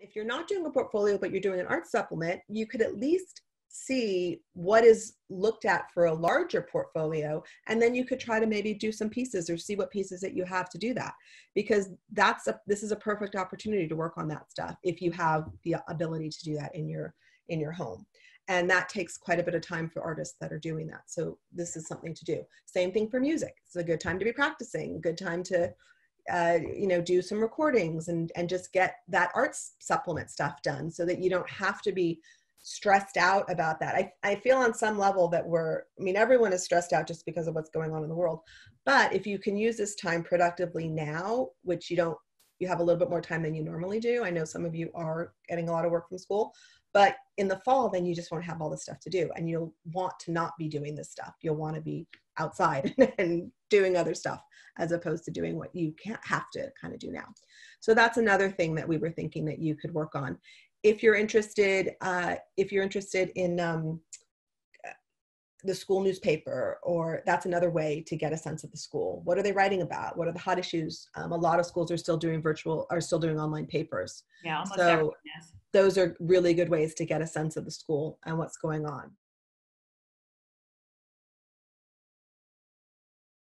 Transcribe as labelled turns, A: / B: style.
A: If you're not doing a portfolio, but you're doing an art supplement, you could at least see what is looked at for a larger portfolio. And then you could try to maybe do some pieces or see what pieces that you have to do that. Because that's a this is a perfect opportunity to work on that stuff if you have the ability to do that in your in your home. And that takes quite a bit of time for artists that are doing that. So this is something to do. Same thing for music. It's a good time to be practicing. Good time to uh, you know do some recordings and and just get that arts supplement stuff done so that you don't have to be stressed out about that. I, I feel on some level that we're, I mean, everyone is stressed out just because of what's going on in the world. But if you can use this time productively now, which you don't, you have a little bit more time than you normally do. I know some of you are getting a lot of work from school, but in the fall, then you just won't have all this stuff to do and you'll want to not be doing this stuff. You'll want to be outside and doing other stuff as opposed to doing what you can't have to kind of do now. So that's another thing that we were thinking that you could work on if you're interested, uh, if you're interested in um, the school newspaper, or that's another way to get a sense of the school. What are they writing about? What are the hot issues? Um, a lot of schools are still doing virtual, are still doing online papers.
B: Yeah, almost
A: so those are really good ways to get a sense of the school and what's going on.